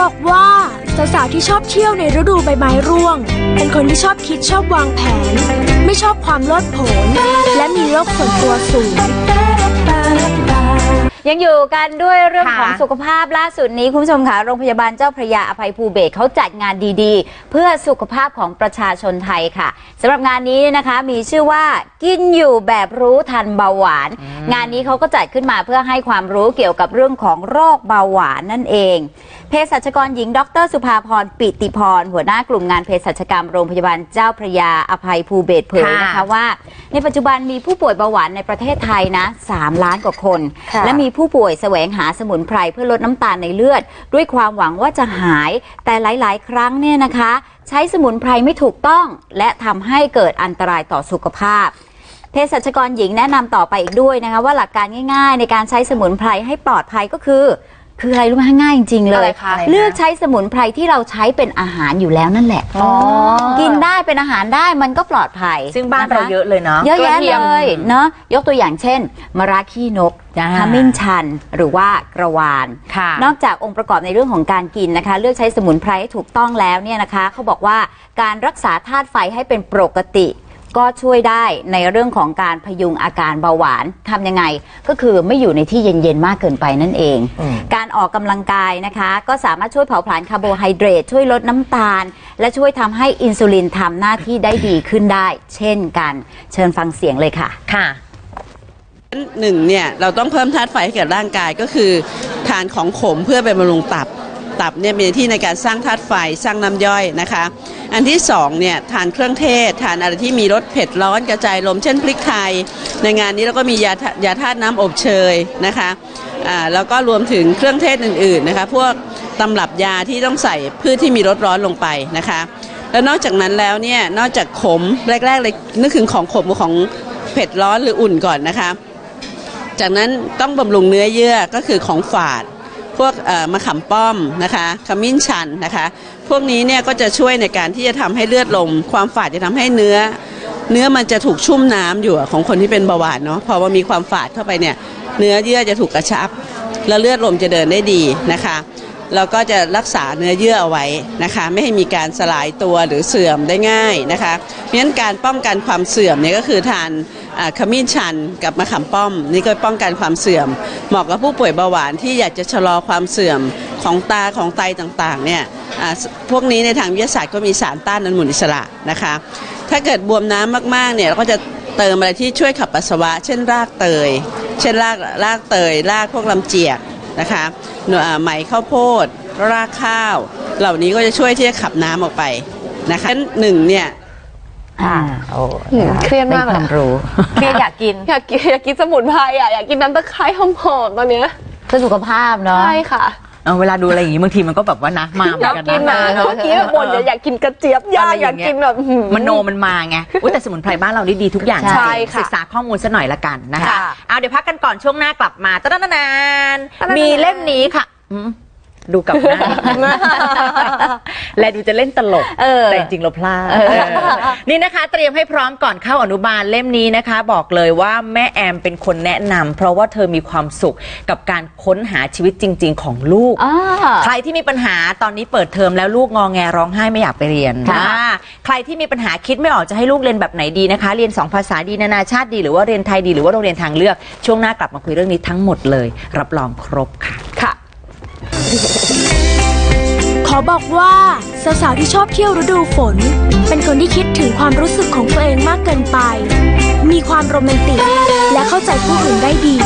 บอกว่าสาวๆที่ชอบเที่ยวในฤดูใบไม้ร่วง เป็นคนที่ชอบคิดชอบวางแผน ไม่ชอบความโลดโผน และมีโรคส่วนตัวสูง ยังอยู่กันด้วยเรื่องค่ะของสุขภาพล่าสุดนี้คุณผู้ชมค่ะโรงพยาบาลเจ้าพระยาอภัยภูเบศรเขาจัดงานดีๆ เพื่อสุขภาพของประชาชนไทยค่ะสำหรับงานนี้นะคะมีชื่อว่ากินอยู่แบบรู้ทันเบาหวาน งานนี้เขาก็จัดขึ้นมาเพื่อให้ความรู้เกี่ยวกับเรื่องของโรคเบาหวานนั่นเองเภสัชกรหญิง ดร สุภาพรปิติพร หัวหน้ากลุ่มงานเภสัชกรรมโรงพยาบาลเจ้าพระยาอภัยภูเบศรเผยนะคะค่ะว่า ในปัจจุบันมีผู้ป่วยเบาหวานในประเทศไทยนะ3ล้านกว่าคนค่ะและมีผู้ป่วยแสวงหาสมุนไพรเพื่อลดน้ำตาลในเลือด ด้วยความหวังว่าจะหาย แต่หลาย ๆ ครั้งเนี่ยนะคะ ใช้สมุนไพรไม่ถูกต้อง และทำให้เกิดอันตรายต่อสุขภาพเภสัชกรหญิงแนะนำต่อไปอีกด้วยนะคะว่าหลักการง่าย ๆ ในการใช้สมุนไพรให้ปลอดภัยก็คือ คืออะไรรู้ไหมง่ายจริง ๆ เลอะไรย คะอะไรนะ เลือกใช้สมุนไพรที่เราใช้เป็นอาหารอยู่แล้วนั่นแหละ อ๋อ กินได้เป็นอาหารได้มันก็ปลอดภัยซึ่งบ้านนะคะเราเยอะเลยเนาะ เยอะแยะกรทีเลยมเนาะยกตัวอย่างเช่นมะระขี้นกจ้า ขมิ้นชันหรือว่ากระวาน ค่ะ นอกจากองค์ประกอบในเรื่องของการกินนะคะ เลือกใช้สมุนไพรให้ถูกต้องแล้วเนี่ยนะคะ เขาบอกว่าการรักษาธาตุไฟให้เป็นปกติ ก็ช่วยได้ในเรื่องของการพยุงอาการเบาหวานทำยังไง ก็คือไม่อยู่ในที่เย็นๆมากเกินไปนั่นเองอืมการออกกำลังกายนะคะ ก็สามารถช่วยเผาผลาญคาร์โบไฮเดรตช่วยลดน้ำตาล และช่วยทำให้อินซูลินทำหน้าที่ได้ดีขึ้นได้ เช่นกัน เชิญฟังเสียงเลยค่ะค่ะหนึ่งเนี่ยเราต้องเพิ่มธาตุไฟให้กับร่างกายก็คือทานของขมเพื่อไปบำรุงตับ ตับเนี่ยมีหน้าที่ในการสร้างธาตุไฟสร้างน้ำย่อยนะคะ อันที่สองเนี่ยทานเครื่องเทศ ทานอะไรที่มีรสเผ็ดร้อนกระจายลมเช่นพริกไทย ในงานนี้เราก็มียายาธาตุน้ำอบเชยนะคะอ่าแล้วก็รวมถึงเครื่องเทศอื่นๆนะคะพวกตำรับยาที่ต้องใส่พืชที่มีรสร้อนลงไปนะคะแล้วนอกจากนั้นแล้วเนี่ยนอกจากขมแรกๆเลยนึกถึงของขมของเผ็ดร้อนหรืออุ่นก่อนนะคะ จากนั้นต้องบำรุงเนื้อเยื่อก็คือของฝาด พวกเอ่อมะขามป้อมนะคะขมิ้นชันนะคะ พวกนี้เนี่ยก็จะช่วยในการที่จะทำให้เลือดลม ความฝาดจะทำให้เนื้อ เนื้อมันจะถูกชุ่มน้ำอยู่ของคนที่เป็นเบาหวานเนาะพอมันมีความฝาดเข้าไปเนี่ยเนื้อเยื่อจะถูกกระชับ แล้วเลือดลมจะเดินได้ดีนะคะ แล้วก็จะรักษาเนื้อเยื่อเอาไว้นะคะ ไม่ให้มีการสลายตัวหรือเสื่อมได้ง่ายนะคะเพราะฉะนั้นการป้องกันความเสื่อมเนี่ยก็คือทานขมิ้นชันกับมะขามป้อม นี่ก็ป้องกันความเสื่อม เหมาะกับผู้ป่วยเบาหวานที่อยากจะชะลอความเสื่อมของตาของไตต่างๆเนี่ยพวกนี้ในทางวิทยาศาสตร์ก็มีสารต้านอนุมูลอิสระนะคะ ถ้าเกิดบวมน้ำมากๆเนี่ยเราก็จะเติมอะไรที่ช่วยขับปัสสาวะ เช่นรากเตย เช่นรากรากเตยรากพวกลำเจียก นะคะหน่วยอ่าไหมข้าวโพด รากข้าว เหล่านี้ก็จะช่วยที่จะขับน้ำออกไปนะคะหนึ่งเนี่ยอ่าโอ้อืมเครียดมากเป็นเลยความรู้เครียดอยากกินอยากกินอยากกินสมุนไพรอะอยากกินน้ำตะไคร้หอมๆตอนเนี้ยเพื่อสุขภาพเนาะใช่ค่ะ เออเวลาดูอะไรอย่างงี้บางทีมันก็แบบว่านะมาเหมืออยากนกันกินนะนะเมื่อกี้แบบบ่นอยากอยากกินกระเจี๊ยบย่างอยากกินแบบหื มโนมันมาไงอุ๊ยแต่สมุนไพรบ้านเรานี่ดีทุกอย่างใช่จริงๆค่ะศึกษาข้อมูลซะหน่อยละกันนะคะค่ะเอาเดี๋ยวพักกันก่อนช่วงหน้ากลับมาตะนานานตะนานๆมีเล่มนี้ค่ะอืม ดูกับหน้า และดูจะเล่นตลก เออ แต่จริงๆเราพลาดเออนี่นะคะเตรียมให้พร้อมก่อนเข้าอนุบาลเล่มนี้นะคะ บอกเลยว่าแม่แอมเป็นคนแนะนำเพราะว่าเธอมีความสุขกับการค้นหาชีวิตจริง ๆ ของลูก อ่า ใครที่มีปัญหาตอนนี้เปิดเทอมแล้วลูกงอแงร้องไห้ไม่อยากไปเรียนค่ะอ่าใครที่มีปัญหาคิดไม่ออกจะให้ลูกเรียนแบบไหนดีนะคะ เรียน2ภาษาดีนานาชาติดีหรือว่าเรียนไทยดีหรือว่าโรงเรียนทางเลือก ช่วงหน้ากลับมาคุยเรื่องนี้ทั้งหมดเลย รับรองครบค่ะค่ะ ขอบอกว่าสาวๆที่ชอบเที่ยวฤดูฝน เป็นคนที่คิดถึงความรู้สึกของตัวเองมากเกินไป มีความโรแมนติก และเข้าใจผู้อื่นได้ดี